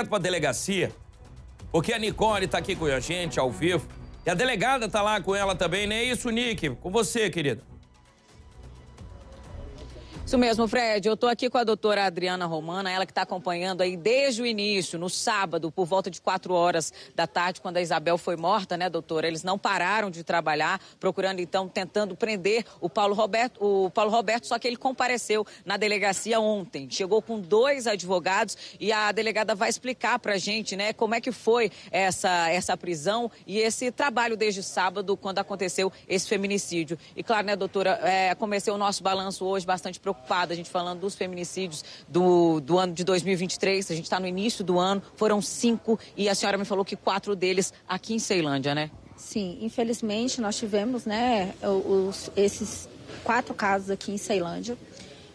direto para a delegacia, porque a Nicole está aqui com a gente ao vivo. E a delegada está lá com ela também, não é isso, Nick? Com você, querida. Isso mesmo, Fred. Eu estou aqui com a doutora Adriana Romana, ela que está acompanhando aí desde o início, no sábado, por volta de 4 horas da tarde, quando a Isabel foi morta, né, doutora? Eles não pararam de trabalhar, procurando então, tentando prender o Paulo Roberto, o Paulo Roberto, só que ele compareceu na delegacia ontem. Chegou com dois advogados e a delegada vai explicar pra gente, né, como é que foi essa, essa prisão e esse trabalho desde sábado, quando aconteceu esse feminicídio. E claro, né, doutora, é, comecei o nosso balanço hoje bastante preocupado preocupada, a gente falando dos feminicídios do, do ano de 2023, a gente está no início do ano, foram cinco e a senhora me falou que quatro deles aqui em Ceilândia, né? Sim, infelizmente nós tivemos, né, os, esses quatro casos aqui em Ceilândia.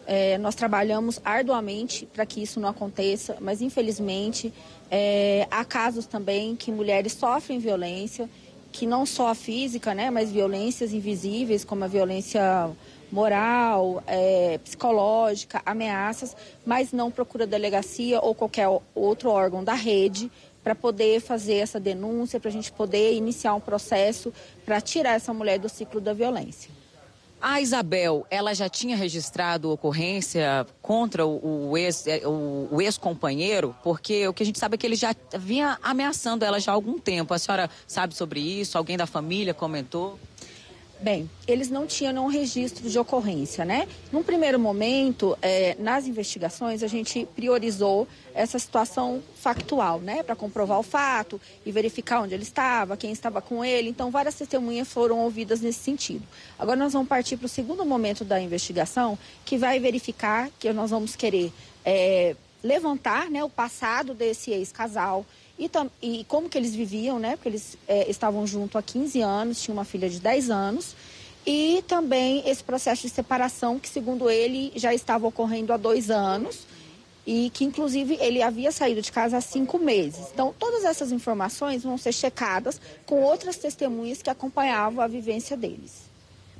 É, nós trabalhamos arduamente para que isso não aconteça, mas infelizmente é, há casos também que mulheres sofrem violência, que não só a física, né, mas violências invisíveis, como a violência moral, é, psicológica, ameaças, mas não procura delegacia ou qualquer outro órgão da rede para poder fazer essa denúncia, para a gente poder iniciar um processo para tirar essa mulher do ciclo da violência. A Isabel, ela já tinha registrado ocorrência contra o, o ex-companheiro, ex porque o que a gente sabe é que ele já vinha ameaçando ela já há algum tempo. A senhora sabe sobre isso? Alguém da família comentou? Bem, eles não tinham nenhum registro de ocorrência, né? Num primeiro momento, é, nas investigações, a gente priorizou essa situação factual, né? Para comprovar o fato e verificar onde ele estava, quem estava com ele. Então, várias testemunhas foram ouvidas nesse sentido. Agora, nós vamos partir para o segundo momento da investigação, que vai verificar que nós vamos querer é, levantar né, o passado desse ex-casal e, e, como que eles viviam, né? Porque eles é, estavam juntos há 15 anos, tinham uma filha de 10 anos. E também esse processo de separação, que segundo ele já estava ocorrendo há dois anos e que inclusive ele havia saído de casa há cinco meses. Então, todas essas informações vão ser checadas com outras testemunhas que acompanhavam a vivência deles.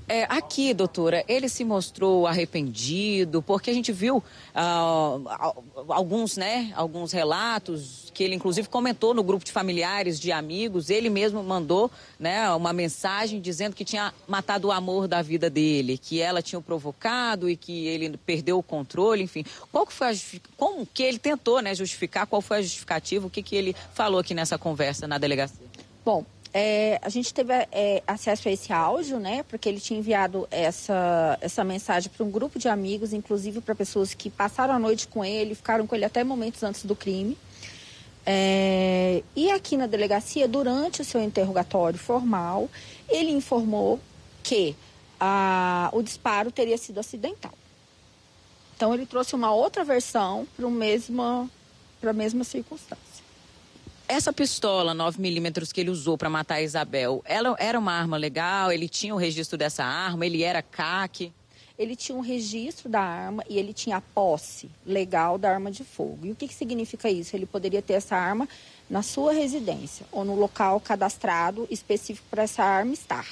É, aqui, doutora, ele se mostrou arrependido, porque a gente viu uh, alguns, né, alguns relatos que ele inclusive comentou no grupo de familiares, de amigos, ele mesmo mandou, né, uma mensagem dizendo que tinha matado o amor da vida dele, que ela tinha o provocado e que ele perdeu o controle, enfim. Qual que foi a, como que ele tentou, né, justificar, qual foi a justificativa, o que que ele falou aqui nessa conversa na delegacia? Bom, é, a gente teve é, acesso a esse áudio, né? Porque ele tinha enviado essa, essa mensagem para um grupo de amigos, inclusive para pessoas que passaram a noite com ele, ficaram com ele até momentos antes do crime. É, e aqui na delegacia, durante o seu interrogatório formal, ele informou que a, o disparo teria sido acidental. Então ele trouxe uma outra versão para a mesma, mesma circunstância. Essa pistola 9mm que ele usou para matar a Isabel, ela era uma arma legal? Ele tinha o registro dessa arma? Ele era CAC? Ele tinha um registro da arma e ele tinha a posse legal da arma de fogo. E o que, que significa isso? Ele poderia ter essa arma na sua residência ou no local cadastrado específico para essa arma estar.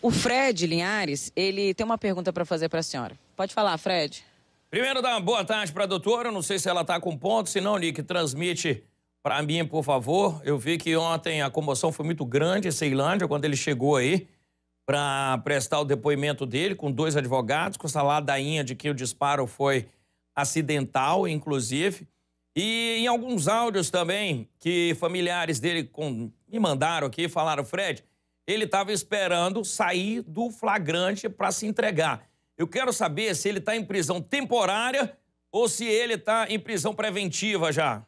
O Fred Linhares, ele tem uma pergunta para fazer para a senhora. Pode falar, Fred. Primeiro, dar uma boa tarde para a doutora. Não sei se ela está com ponto, se não, Nick, transmite para mim, por favor, eu vi que ontem a comoção foi muito grande em Ceilândia, quando ele chegou aí para prestar o depoimento dele com dois advogados, com essa ladainha de que o disparo foi acidental, inclusive. E em alguns áudios também, que familiares dele com, me mandaram aqui, falaram, Fred, ele estava esperando sair do flagrante para se entregar. Eu quero saber se ele está em prisão temporária ou se ele está em prisão preventiva já.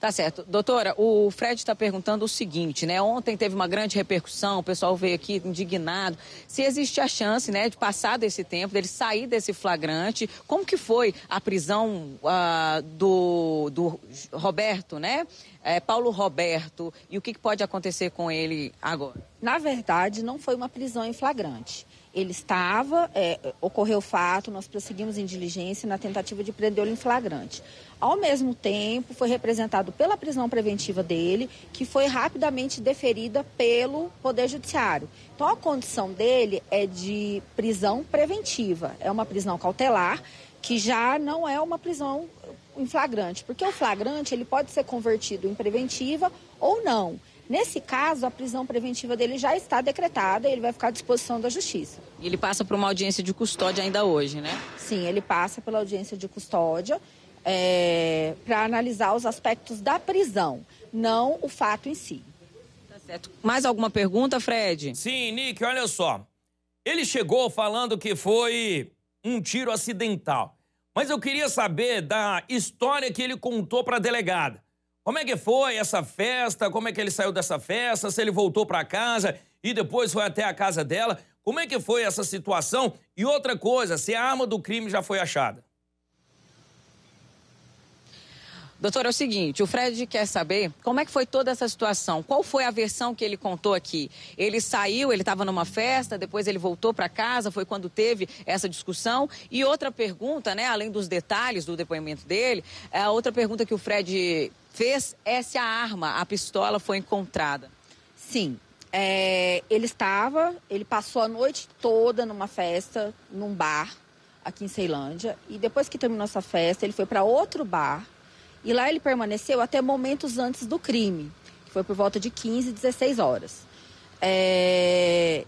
Tá certo. Doutora, o Fred está perguntando o seguinte, né? Ontem teve uma grande repercussão, o pessoal veio aqui indignado. Se existe a chance, né, de passar desse tempo, dele sair desse flagrante, como que foi a prisão uh, do, do Roberto, né? É, Paulo Roberto, e o que, que pode acontecer com ele agora? Na verdade, não foi uma prisão em flagrante. Ele estava, é, ocorreu o fato, nós prosseguimos em diligência na tentativa de prendê-lo em flagrante. Ao mesmo tempo, foi representado pela prisão preventiva dele, que foi rapidamente deferida pelo Poder Judiciário. Então, a condição dele é de prisão preventiva, é uma prisão cautelar que já não é uma prisão em flagrante, porque o flagrante ele pode ser convertido em preventiva ou não. Nesse caso, a prisão preventiva dele já está decretada e ele vai ficar à disposição da justiça. E ele passa por uma audiência de custódia ainda hoje, né? Sim, ele passa pela audiência de custódia é, para analisar os aspectos da prisão, não o fato em si. Tá certo. Mais alguma pergunta, Fred? Sim, Nick, olha só. Ele chegou falando que foi um tiro acidental. Mas eu queria saber da história que ele contou para a delegada. Como é que foi essa festa? Como é que ele saiu dessa festa? Se ele voltou para casa e depois foi até a casa dela? Como é que foi essa situação? E outra coisa, se a arma do crime já foi achada? Doutor, é o seguinte, o Fred quer saber como é que foi toda essa situação. Qual foi a versão que ele contou aqui? Ele saiu, ele estava numa festa, depois ele voltou para casa, foi quando teve essa discussão. E outra pergunta, né, além dos detalhes do depoimento dele, a outra pergunta que o Fred fez é se a arma, a pistola, foi encontrada. Sim. É, ele estava, ele passou a noite toda numa festa, num bar aqui em Ceilândia. E depois que terminou essa festa, ele foi para outro bar e lá ele permaneceu até momentos antes do crime, que foi por volta de 15, 16 horas. É...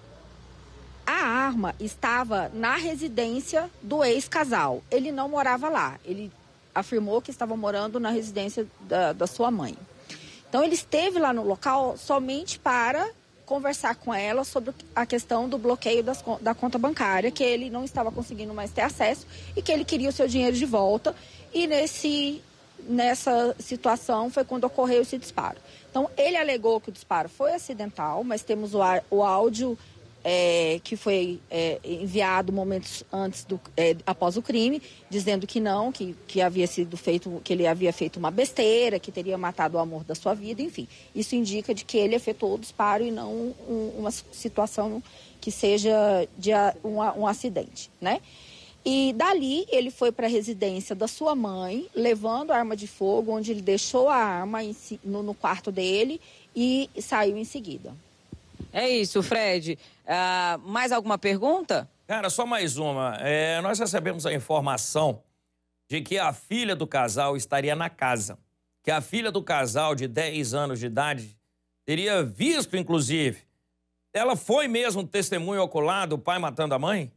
A arma estava na residência do ex-casal. Ele não morava lá. Ele afirmou que estava morando na residência da, da sua mãe. Então ele esteve lá no local somente para conversar com ela sobre a questão do bloqueio das, da conta bancária, que ele não estava conseguindo mais ter acesso e que ele queria o seu dinheiro de volta. E nesse nessa situação foi quando ocorreu esse disparo. Então, ele alegou que o disparo foi acidental, mas temos o, o áudio é, que foi é, enviado momentos antes do, é, após o crime, dizendo que não, que, que havia sido feito, que ele havia feito uma besteira, que teria matado o amor da sua vida, enfim. Isso indica de que ele efetuou o disparo e não um, uma situação que seja de um, um acidente, né? E dali ele foi para a residência da sua mãe, levando a arma de fogo, onde ele deixou a arma em, no, no, quarto dele e saiu em seguida. É isso, Fred. Uh, mais alguma pergunta? Cara, só mais uma. É, nós recebemos a informação de que a filha do casal estaria na casa. Que a filha do casal, de 10 anos de idade, teria visto, inclusive. Ela foi mesmo testemunho ocular do pai matando a mãe?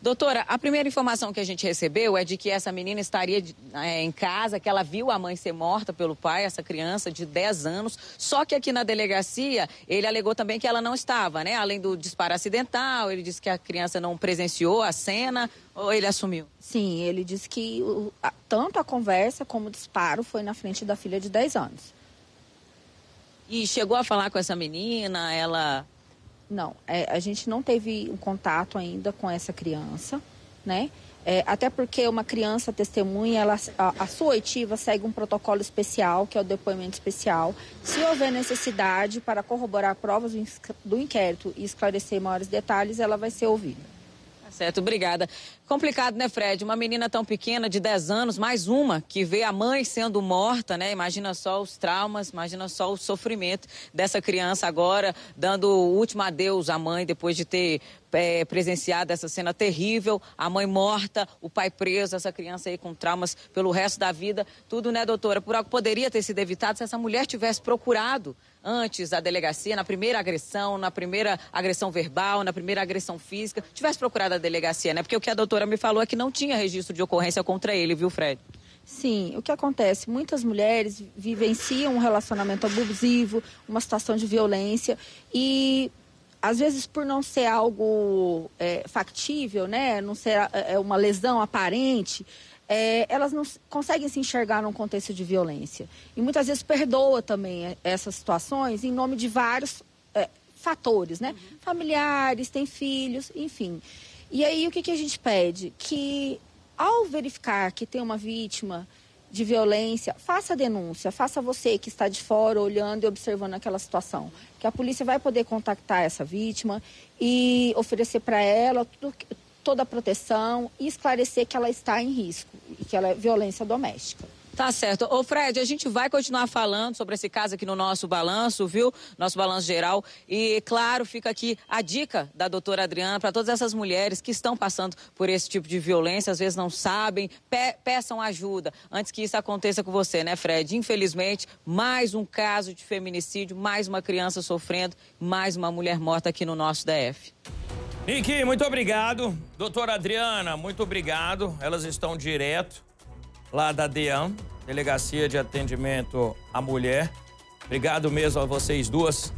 Doutora, a primeira informação que a gente recebeu é de que essa menina estaria é, em casa, que ela viu a mãe ser morta pelo pai, essa criança de 10 anos. Só que aqui na delegacia, ele alegou também que ela não estava, né? Além do disparo acidental, ele disse que a criança não presenciou a cena, ou ele assumiu? Sim, ele disse que o, a, tanto a conversa como o disparo foi na frente da filha de 10 anos. E chegou a falar com essa menina, ela não, é, a gente não teve um contato ainda com essa criança, né? É, até porque uma criança testemunha, ela, a, a sua oitiva segue um protocolo especial, que é o depoimento especial. Se houver necessidade para corroborar provas do inquérito e esclarecer maiores detalhes, ela vai ser ouvida. Tá certo, obrigada. Complicado, né, Fred? Uma menina tão pequena, de 10 anos, mais uma, que vê a mãe sendo morta, né? Imagina só os traumas, imagina só o sofrimento dessa criança agora, dando o último adeus à mãe depois de ter é, presenciado essa cena terrível, a mãe morta, o pai preso, essa criança aí com traumas pelo resto da vida. Tudo, né, doutora? Por algo poderia ter sido evitado se essa mulher tivesse procurado antes da delegacia, na primeira agressão, na primeira agressão verbal, na primeira agressão física, tivesse procurado a delegacia, né? Porque o que a doutora me falou é que não tinha registro de ocorrência contra ele, viu, Fred? Sim, o que acontece? Muitas mulheres vivenciam um relacionamento abusivo, uma situação de violência e às vezes por não ser algo é, factível, né, não ser é, uma lesão aparente, é, elas não conseguem se enxergar num contexto de violência. E muitas vezes perdoa também é, essas situações em nome de vários é, fatores, né? Uhum. Familiares, tem filhos, enfim. E aí o que, que a gente pede? Que ao verificar que tem uma vítima de violência, faça a denúncia, faça você que está de fora olhando e observando aquela situação. Que a polícia vai poder contactar essa vítima e oferecer para ela tudo, toda a proteção e esclarecer que ela está em risco e que ela é violência doméstica. Tá certo. Ô Fred, a gente vai continuar falando sobre esse caso aqui no nosso balanço, viu? Nosso balanço geral. E, claro, fica aqui a dica da doutora Adriana para todas essas mulheres que estão passando por esse tipo de violência, às vezes não sabem, pe peçam ajuda antes que isso aconteça com você, né, Fred? Infelizmente, mais um caso de feminicídio, mais uma criança sofrendo, mais uma mulher morta aqui no nosso DF. Niki, muito obrigado. Doutora Adriana, muito obrigado. Elas estão direto lá da DEAM, Delegacia de Atendimento à Mulher. Obrigado mesmo a vocês duas